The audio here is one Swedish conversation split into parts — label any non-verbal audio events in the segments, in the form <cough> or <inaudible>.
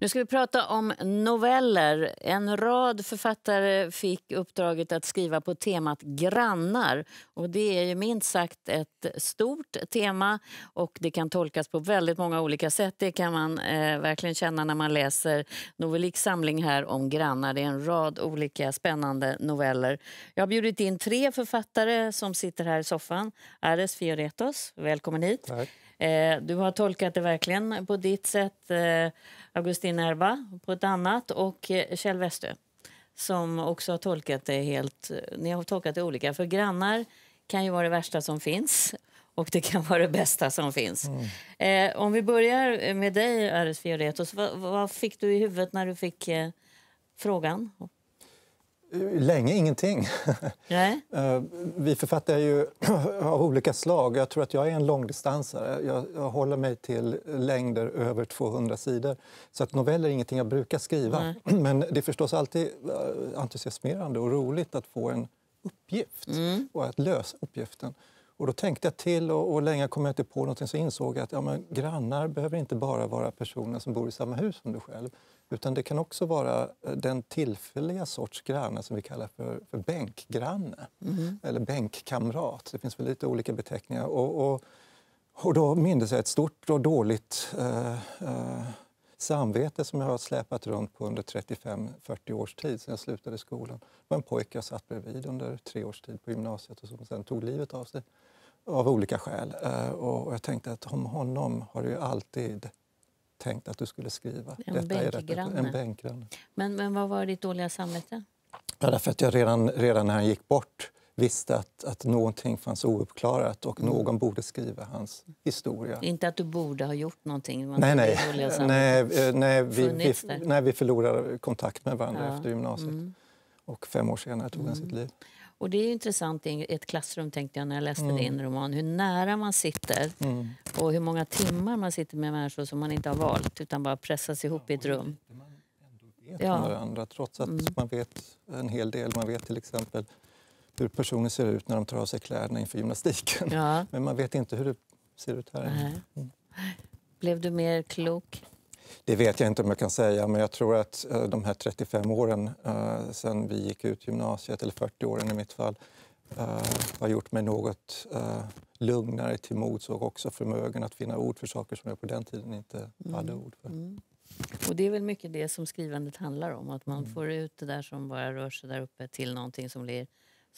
Nu ska vi prata om noveller. En rad författare fick uppdraget att skriva på temat grannar. Och det är ju minst sagt ett stort tema och det kan tolkas på väldigt många olika sätt. Det kan man eh, verkligen känna när man läser Noveliks samling här om grannar. Det är en rad olika spännande noveller. Jag har bjudit in tre författare som sitter här i soffan. Ares Fioretos, välkommen hit. Tack. Eh, du har tolkat det verkligen på ditt sätt. Eh, Augustin Erba på ett annat och eh, Kjell Westö som också har tolkat det helt... Ni har tolkat det olika. För grannar kan ju vara det värsta som finns och det kan vara det bästa som finns. Mm. Eh, om vi börjar med dig, Ares Fioretos. Vad, vad fick du i huvudet när du fick eh, frågan? Länge ingenting. <laughs> Nej? Eh, Vi författare är ju <clears throat> av olika slag. Jag tror att jag är en långdistansare. Jag, jag håller mig till längder över 200 sidor. Så att noveller är ingenting jag brukar skriva. <clears throat> Men det är förstås alltid eh, entusiasmerande och roligt att få en uppgift och att lösa uppgiften. Och då tänkte jag till och, och länge kom jag inte på någonting så insåg jag att ja, men grannar behöver inte bara vara personer som bor i samma hus som du själv. Utan det kan också vara eh, den tillfälliga sorts granne som vi kallar för, för bänkgranne. Eller bänkkamrat. Det finns väl lite olika beteckningar. Och, och, och då minns jag ett stort och dåligt eh, eh, samvete som jag har släpat runt på under 35-40 års tid sedan jag slutade skolan. Det var en pojke jag satt bredvid under tre års tid på gymnasiet och som sen tog livet av sig av olika skäl. Eh, och jag tänkte att om honom har ju alltid tänkt att du skulle skriva. En är rätt- bänkgranne. En bänkgranne. Men, men vad var ditt dåliga samvete? Ja, därför att jag redan, redan när han gick bort visste att, att någonting fanns ouppklarat och Mm. någon borde skriva hans historia. Inte att du borde ha gjort någonting. Nej, nej. nej, eh, nej, vi, vi, nej, vi förlorade kontakt med varandra Ja. Mm. efter gymnasiet. Och fem år senare tog han sitt liv. Och det är ju intressant i ett klassrum tänkte jag när jag läste Mm. din roman. Hur nära man sitter och hur många timmar man sitter med människor som man inte har valt utan bara pressas ihop i ett rum. vet Ja. varandra trots att man vet en hel del. Man vet till exempel hur personer ser ut när de tar av sig kläderna inför gymnastiken. Ja. Men man vet inte hur det ser ut här. Nej. Blev du mer klok? Det vet jag inte om jag kan säga, men jag tror att eh, de här 35 åren eh, sen vi gick ut gymnasiet, eller 40 åren i mitt fall, eh, har gjort mig något lugnare till mods och också förmögen att finna ord för saker som jag på den tiden inte hade ord för. Och det är väl mycket det som skrivandet handlar om. Att Mm. man får ut det där som bara rör sig där uppe till någonting som blir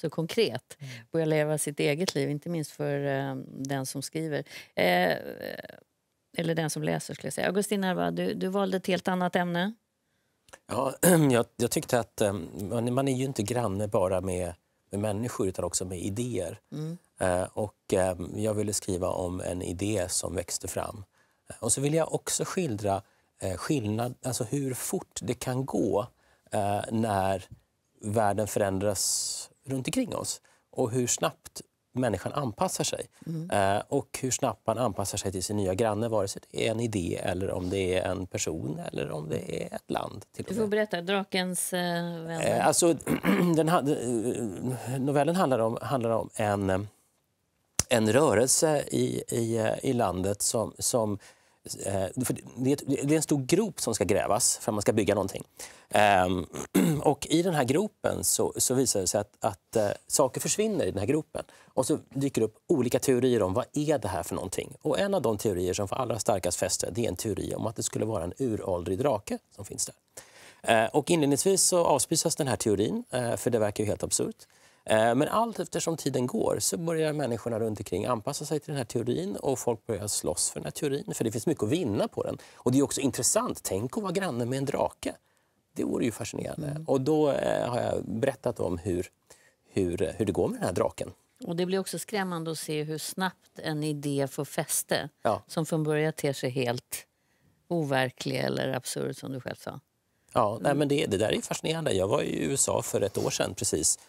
så konkret. Mm. Börja leva sitt eget liv, inte minst för eh, den som skriver. Eh, eller den som läser skulle jag säga. Augustin Erva, du, du valde ett helt annat ämne. Ja, <clears throat> jag, jag tyckte att eh, man, man är ju inte granne bara med, med människor utan också med idéer. Eh, och eh, jag ville skriva om en idé som växte fram. Och så vill jag också skildra eh, skillnad, alltså hur fort det kan gå när världen förändras runt omkring oss och hur snabbt människan anpassar sig. Eh, och hur snabbt man anpassar sig till sin nya granne, vare sig det är en idé eller om det är en person eller om det är ett land. Till Du får berätta, Drakens eh, vänner. Eh, alltså, <clears throat> den, ha- eh, novellen handlar om, handlar om en, en rörelse i, i, eh, i landet som... som Eh, det, är en stor grop som ska grävas för att man ska bygga någonting. Ehm, <clears throat> och I den här gropen så, så visar det sig att, att eh, saker försvinner i den här gropen. Och så dyker det upp olika teorier om vad är det här för någonting. Och En av de teorier som får allra starkast fäste det är en teori om att det skulle vara en uråldrig drake som finns där. Eh, och inledningsvis så avspisas den här teorin, för det verkar ju helt absurt. Eh, Men allt eftersom tiden går så börjar människorna runt omkring anpassa sig till den här teorin och folk börjar slåss för den här teorin, för det finns mycket att vinna på den. Och det är också intressant, tänk att vara granne med en drake. Det vore ju fascinerande. Och då eh, har jag berättat om hur, hur, hur det går med den här draken. Och det blir också skrämmande att se hur snabbt en idé får fäste Ja. som från början ter sig helt overklig eller absurd som du själv sa. Ja, nej, men det, det där är fascinerande. Jag var i USA för ett år sedan precis eh,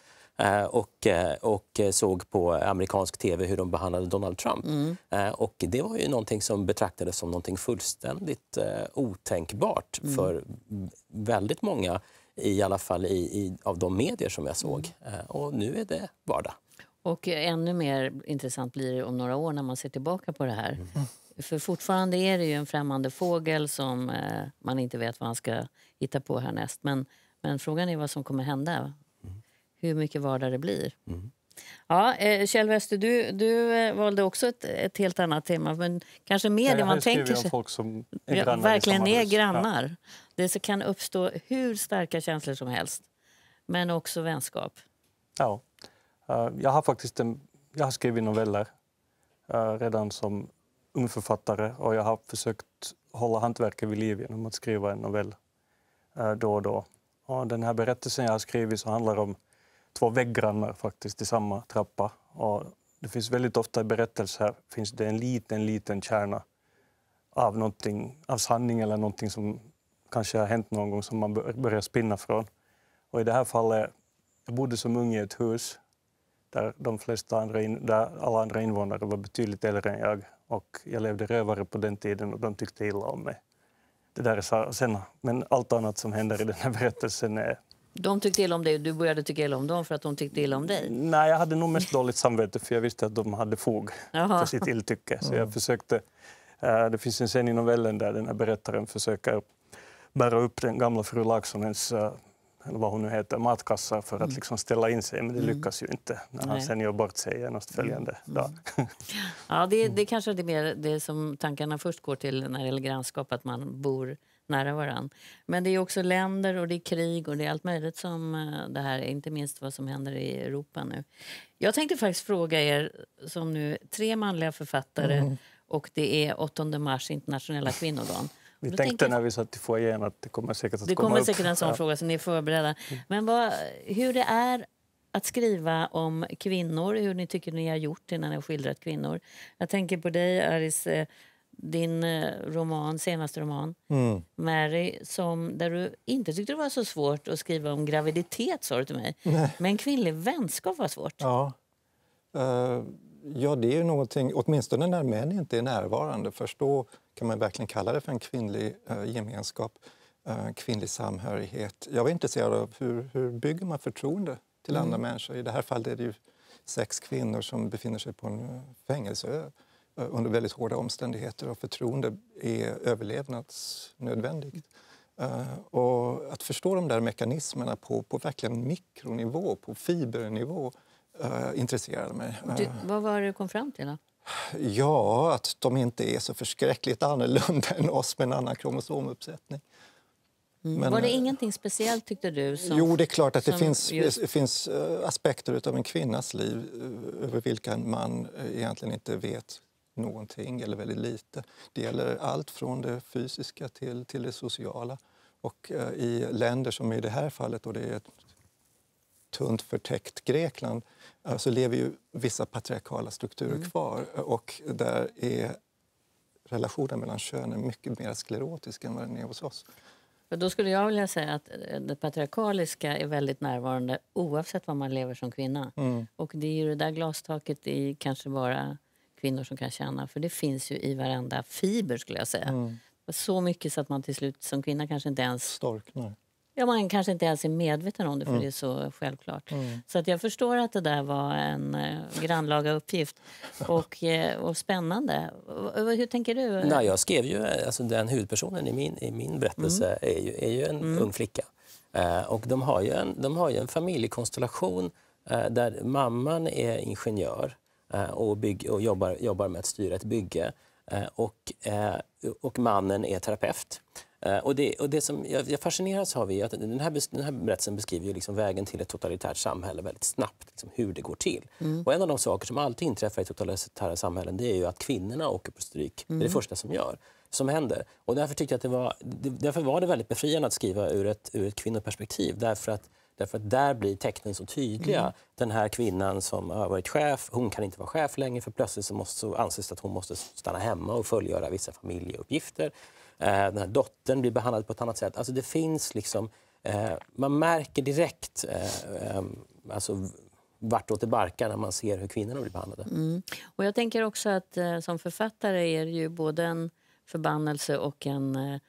och, eh, och såg på amerikansk tv hur de behandlade Donald Trump. Eh, Och det var ju någonting som betraktades som någonting fullständigt eh, otänkbart för väldigt många, i alla fall i, i, av de medier som jag såg. Eh, Och nu är det vardag. Och ännu mer intressant blir det om några år när man ser tillbaka på det här. För fortfarande är det ju en främmande fågel som eh, man inte vet vad han ska hitta på härnäst. Men, men frågan är vad som kommer hända. Hur mycket vardag det blir. Mm. Ja, eh, Kjell Wester, du, du eh, valde också ett, ett helt annat tema, men kanske mer det man tänker sig. folk som är ja, verkligen är grannar. Ja. Det kan uppstå hur starka känslor som helst, men också vänskap. Ja, uh, jag har faktiskt en, jag har skrivit noveller uh, redan som ungförfattare och jag har försökt hålla hantverket vid liv genom att skriva en novell uh, då och då. Och den här berättelsen jag har skrivit så handlar om två väggrannar faktiskt i samma trappa. Och det finns väldigt ofta i berättelser finns det en liten, liten kärna av, någonting, av sanning eller någonting som kanske har hänt någon gång som man börjar spinna från. Och i det här fallet, jag bodde som ung i ett hus där, de flesta andra in, där alla andra invånare var betydligt äldre än jag. Och jag levde rövare på den tiden och de tyckte illa om mig. Det där är sen, men allt annat som händer i den här berättelsen är de tyckte illa om dig och du började tycka illa om dem för att de tyckte illa om dig? Nej, jag hade nog mest dåligt samvete för jag visste att de hade fog Jaha. för sitt illtycke. Så jag försökte, uh, det finns en scen i novellen där den här berättaren försöker bära upp den gamla fru Lakssonens uh, eller vad hon nu heter, matkassa för att mm. liksom ställa in sig, men det mm. lyckas ju inte när han sen gör bort sig genast följande mm. dag. Ja, det, det kanske är mer det som tankarna först går till när det gäller grannskap, att man bor nära varann. Men det är också länder och det är krig och det är allt möjligt som eh, det här inte minst vad som händer i Europa nu. Jag tänkte faktiskt fråga er som nu tre manliga författare mm. och det är 8 mars, internationella kvinnodagen. <laughs> Vi tänkte tänker, när vi satt i foajén att det kommer säkert att det komma kommer upp. säkert en sån ja. fråga så ni är förberedda. Mm. Men vad, hur det är att skriva om kvinnor, hur ni tycker ni har gjort när ni har skildrat kvinnor. Jag tänker på dig Aris, eh, din eh, roman, senaste roman, mm. Mary, som, där du inte tyckte det var så svårt att skriva om graviditet, sa du till mig. Nej. Men kvinnlig vänskap var svårt. Ja. Uh, ja, det är någonting, åtminstone när män inte är närvarande. Först då kan man verkligen kalla det för en kvinnlig uh, gemenskap, uh, kvinnlig samhörighet. Jag var intresserad av hur, hur bygger man förtroende till mm. andra människor. I det här fallet är det ju sex kvinnor som befinner sig på en fängelseö under väldigt hårda omständigheter och förtroende är överlevnadsnödvändigt. Uh, och att förstå de där mekanismerna på, på verkligen mikronivå, på fibernivå, uh, intresserade mig. Du, vad var det du kom fram till? Då? Ja, att de inte är så förskräckligt annorlunda <laughs> än oss med en annan kromosomuppsättning. Mm. Men, var det ingenting speciellt tyckte du? Som, jo, det är klart att det finns, just... finns aspekter av en kvinnas liv över vilka en man egentligen inte vet någonting eller väldigt lite. Det gäller allt från det fysiska till, till det sociala. Och eh, i länder som i det här fallet, och det är ett tunt förtäckt Grekland, eh, så lever ju vissa patriarkala strukturer mm. kvar. Och där är relationen mellan könen mycket mer sklerotisk än vad den är hos oss. För då skulle jag vilja säga att eh, det patriarkaliska är väldigt närvarande oavsett var man lever som kvinna. Mm. Och det är ju det där glastaket i kanske bara kvinnor som kan känna. För det finns ju i varenda fiber skulle jag säga. Mm. Så mycket så att man till slut som kvinna kanske inte ens... Storknar. Ja, man kanske inte ens är medveten om det för mm. det är så självklart. Mm. Så att jag förstår att det där var en eh, grannlaga uppgift och, eh, och spännande. Hur tänker du? Nej, jag skrev ju, alltså den huvudpersonen i min, i min berättelse mm. är, ju, är ju en mm. ung flicka. Eh, och de har ju en, de har ju en familjekonstellation eh, där mamman är ingenjör och, bygg, och jobbar, jobbar med att styra ett bygge. Eh, och, eh, och mannen är terapeut. Och det, och det som jag, fascineras av är att den här, den här berättelsen beskriver ju liksom vägen till ett totalitärt samhälle väldigt snabbt, liksom hur det går till. Mm. Och en av de saker som alltid inträffar i totalitära samhällen det är ju att kvinnorna åker på stryk. Mm. Det är det mm. första som gör som händer. Och därför tyckte jag att det var, därför var det väldigt befriande att skriva ur ett, ur ett kvinnoperspektiv. Därför att Därför att där blir tecknen så tydliga. Mm. Den här kvinnan som har varit chef, hon kan inte vara chef längre för plötsligt så, måste, så anses att hon måste stanna hemma och fullgöra vissa familjeuppgifter. Eh, den här dottern blir behandlad på ett annat sätt. Alltså det finns liksom, eh, man märker direkt eh, alltså, vartåt det barkar när man ser hur kvinnorna blir behandlade. Mm. Och jag tänker också att som författare är det ju både en förbannelse och en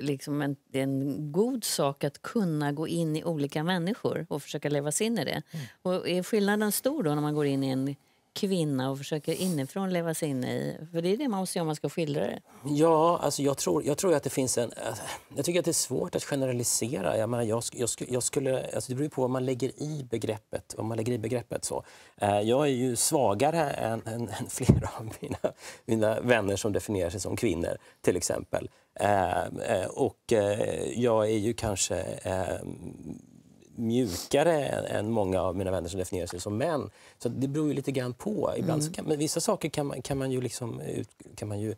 liksom en, det är en god sak att kunna gå in i olika människor och försöka leva sig in i det. Mm. Och är skillnaden stor då när man går in i en kvinna och försöker inifrån leva sig in i? För det är det man måste göra om man ska skildra det. Ja, alltså jag, tror, jag tror att det finns en... Eh, jag tycker att det är svårt att generalisera. Jag menar, jag, jag, jag skulle, alltså det beror på vad man lägger i begreppet. Vad man lägger i begreppet så. Eh, jag är ju svagare än, än, än <laughs> flera av mina, mina vänner som definierar sig som kvinnor, till exempel. Eh, och jag är ju kanske mjukare än många av mina vänner som definierar sig som män. Så det beror ju lite grann på. Ibland mm. kan, men vissa saker kan man, kan man ju liksom, kan man ju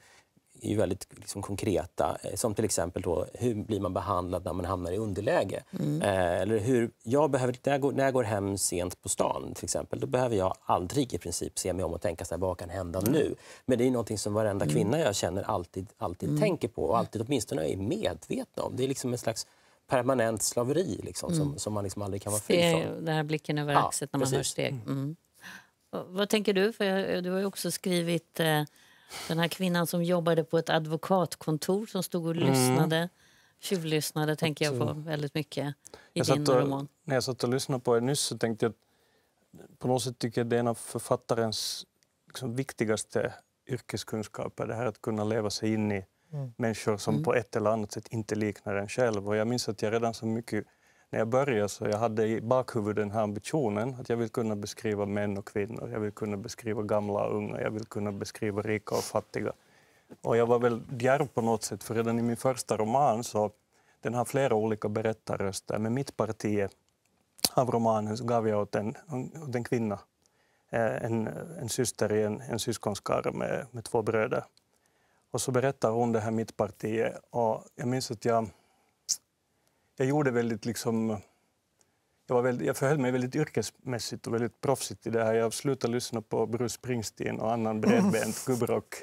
är ju väldigt liksom, konkreta. Eh, som till exempel då, hur blir man behandlad när man hamnar i underläge? Mm. Eh, eller hur, jag behöver, när, jag går, när jag går hem sent på stan, till exempel, då behöver jag aldrig i princip se mig om och tänka så här, vad kan hända mm. nu? Men det är någonting som varenda mm. kvinna jag känner alltid, alltid mm. tänker på och alltid åtminstone är medvetna om. Det är liksom en slags permanent slaveri liksom, som, mm. som man liksom aldrig kan vara fri från. Den här blicken över ja, axeln när man hör steg. Mm. Vad tänker du? För du har också skrivit eh, den här kvinnan som jobbade på ett advokatkontor som stod och mm. lyssnade. Tjuvlyssnade tänker jag på väldigt mycket i jag din och, roman. När jag satt och lyssnade på er nyss så tänkte jag att på något sätt tycker jag det är en av författarens liksom, viktigaste yrkeskunskaper. Det här att kunna leva sig in i mm. människor som mm. på ett eller annat sätt inte liknar en själv. Och jag minns att jag redan så mycket när jag började så jag hade i bakhuvudet den här ambitionen att jag vill kunna beskriva män och kvinnor, jag vill kunna beskriva gamla och unga, jag vill kunna beskriva rika och fattiga. Och jag var väl djärv på något sätt, för redan i min första roman så den har flera olika berättarröster. Men mitt parti av romanen så gav jag åt en, åt en kvinna, eh, en, en syster i en, en syskonskara med, med två bröder. Och så berättar hon det här mittpartiet och jag minns att jag jag gjorde väldigt liksom... Jag, var väldigt, jag förhöll mig väldigt yrkesmässigt och väldigt proffsigt i det här. Jag slutade lyssna på Bruce Springsteen och annan bredbent gubbrock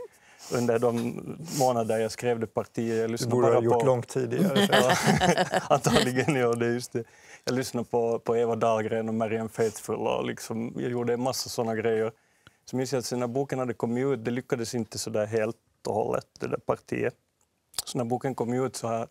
under de månader jag skrev det partiet. Jag du borde ha gjort på... långt tidigare. ja, <laughs> antagligen, ja. Det just det. Jag lyssnade på, på Eva Dahlgren och Marianne Faithfull och liksom, jag gjorde en massa såna grejer. Så minns jag att när boken hade kommit ut, det lyckades inte så där helt och hållet, det där partiet. Så när boken kom ut så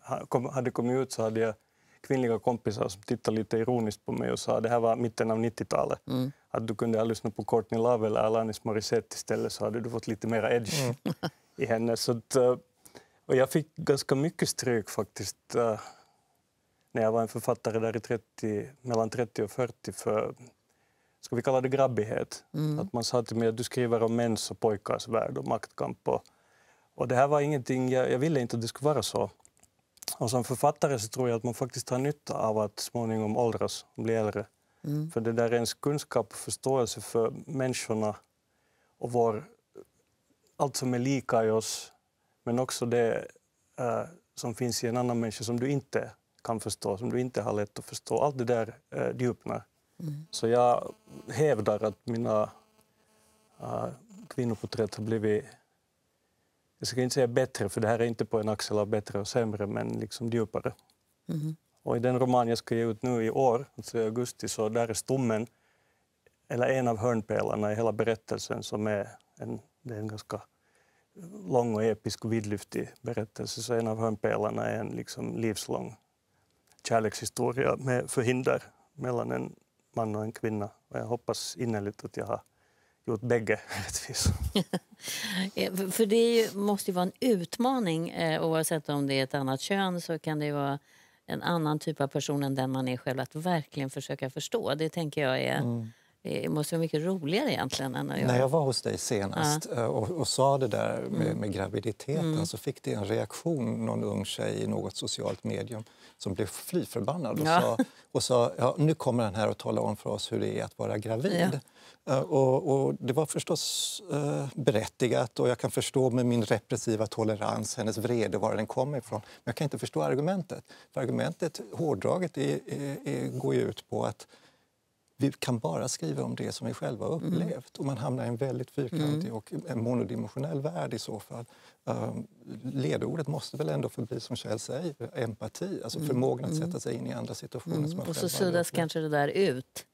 hade kommit ut så hade jag kvinnliga kompisar som tittade lite ironiskt på mig och sa det här var mitten av 90-talet. Mm. Att du kunde ha lyssnat på Courtney Love eller Alanis Morissette istället så hade du fått lite mera edge mm. <laughs> i henne. Så att, eh, och jag fick ganska mycket stryk faktiskt uh, när jag var en författare där i 30, mellan 30 och 40 för ska vi kalla det grabbighet. Mm. Att man sa till mig att du skriver om mäns och pojkars värld och maktkamp. Och, och det här var ingenting, jag, jag ville inte att det skulle vara så. Och som författare så tror jag att man faktiskt har nytta av att småningom åldras och bli äldre. Mm. För det där är ens kunskap och förståelse för människorna och vår, allt som är lika i oss, men också det uh, som finns i en annan människa som du inte kan förstå, som du inte har lätt att förstå. Allt det där uh, djupnar. Mm. Så jag hävdar att mina uh, kvinnoporträtt har blivit jag ska inte säga bättre, för det här är inte på en axel av bättre och sämre, men liksom djupare. Mm. Och i den roman jag ska ge ut nu i år, alltså i augusti, så där är stommen, eller en av hörnpelarna i hela berättelsen som är en, det är en ganska lång och episk och vidlyftig berättelse. Så en av hörnpelarna är en liksom livslång kärlekshistoria med förhinder mellan en man och en kvinna. Och jag hoppas innerligt att jag har gjort bägge <laughs> rättvis. <laughs> För det ju, måste ju vara en utmaning eh, oavsett om det är ett annat kön så kan det vara en annan typ av person än den man är själv att verkligen försöka förstå. Det tänker jag är mm. Det måste vara mycket roligare egentligen. Än att När jag var hos dig senast ja. Eh, och, och, sa det där med, mm. med graviditeten mm. så fick det en reaktion, någon ung tjej i något socialt medium som blev fly förbannad och ja. sa, och sa ja, nu kommer den här att tala om för oss hur det är att vara gravid. Ja. Eh, och, och, det var förstås uh, berättigat och jag kan förstå med min repressiva tolerans hennes vrede var den kommer ifrån. Men jag kan inte förstå argumentet. För argumentet, hårdraget, är, är, är, går ju ut på att vi kan bara skriva om det som vi själva har mm. upplevt. Mm. Och man hamnar i en väldigt fyrkantig mm. och en monodimensionell värld i så fall. Um, ledordet måste väl ändå förbli, som Kjell säger, empati. Alltså mm. förmågan att mm. sätta sig in i andra situationer. Som man mm. och så suddas kanske det där ut.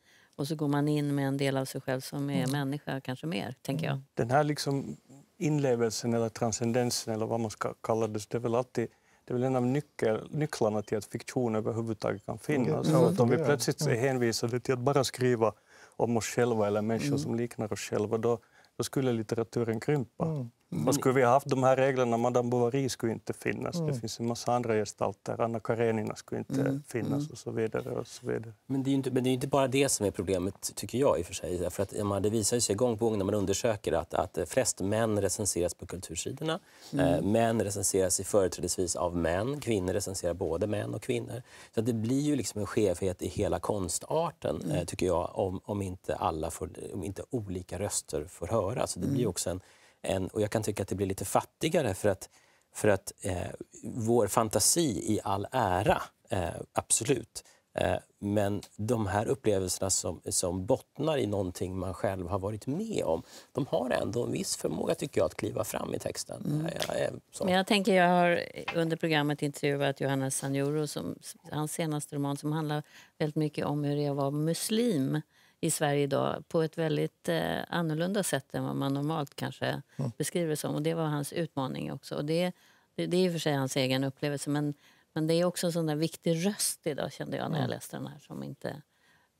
Och så går man in med en del av sig själv som är människa, kanske mer, tänker jag. Den här liksom inlevelsen eller transcendensen eller vad man ska kalla det, det är väl alltid det är väl en av nyckel, nycklarna till att fiktion överhuvudtaget kan finnas. Mm. Att om vi plötsligt är hänvisade till att bara skriva om oss själva eller människor Mm. som liknar oss själva, då, då skulle litteraturen krympa. Mm. Och skulle vi ha haft de här reglerna, Madame Bovary skulle inte finnas. Mm. Det finns en massa andra gestalter. Anna Karenina skulle inte Mm. finnas och så vidare. Och så vidare. Men det, är ju inte, men det är inte bara det som är problemet, tycker jag. i och för sig. För att, man- det visar ju sig gång på gång när man undersöker att, att flest män recenseras på kultursidorna. Eh, män recenseras i företrädesvis av män. Kvinnor recenserar både män och kvinnor. Så att det blir ju liksom en skevhet i hela konstarten, eh, tycker jag, om, om, inte alla får, om inte olika röster får höras. Så det blir ju också en, en, och jag kan tycka att det blir lite fattigare för att, för att eh, vår fantasi i all ära, eh, absolut. Eh, men de här upplevelserna som, som bottnar i någonting man själv har varit med om, de har ändå en viss förmåga tycker jag att kliva fram i texten. Jag är så. Men jag tänker, jag har under programmet intervjuat Johannes Sanjuro, som, hans senaste roman som handlar väldigt mycket om hur det är att vara muslim i Sverige idag på ett väldigt eh, annorlunda sätt än vad man normalt kanske beskriver det som. Och det var hans utmaning också. Och det, det, det är i och för sig hans egen upplevelse men, men det är också en sån där viktig röst idag kände jag när jag läste den här som inte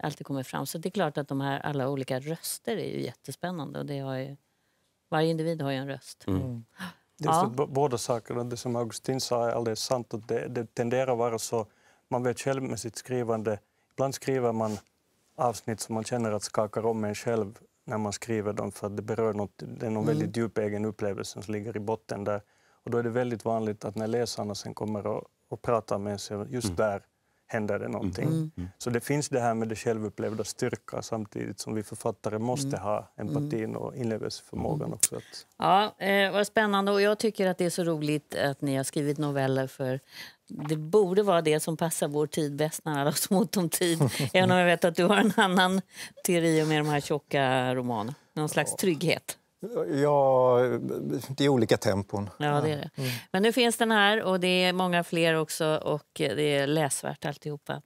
alltid kommer fram. Så det är klart att de här alla olika röster är ju jättespännande och det har ju, varje individ har ju en röst. Mm. Just Ja. båda sakerna, det som Augustin sa är alldeles sant. Att det, det tenderar att vara så, man vet själv med sitt skrivande, ibland skriver man avsnitt som man känner att skakar om en själv när man skriver dem för att det berör något, det är någon väldigt djup egen upplevelse som ligger i botten där. Och då är det väldigt vanligt att när läsarna sen kommer och, och pratar med sig, just där händer det någonting. Så det finns det här med det självupplevda styrka samtidigt som vi författare måste ha empatin och inlevelseförmågan också. Att, Ja, eh, vad spännande. Och jag tycker att det är så roligt att ni har skrivit noveller för det borde vara det som passar vår tid bäst när alla har så ont om tid. <laughs> Även om jag vet att du har en annan teori med de här tjocka romanerna. Någon slags trygghet. Ja, det är olika tempon. Ja, det är det. Men nu finns den här och det är många fler också och det är läsvärt alltihopa.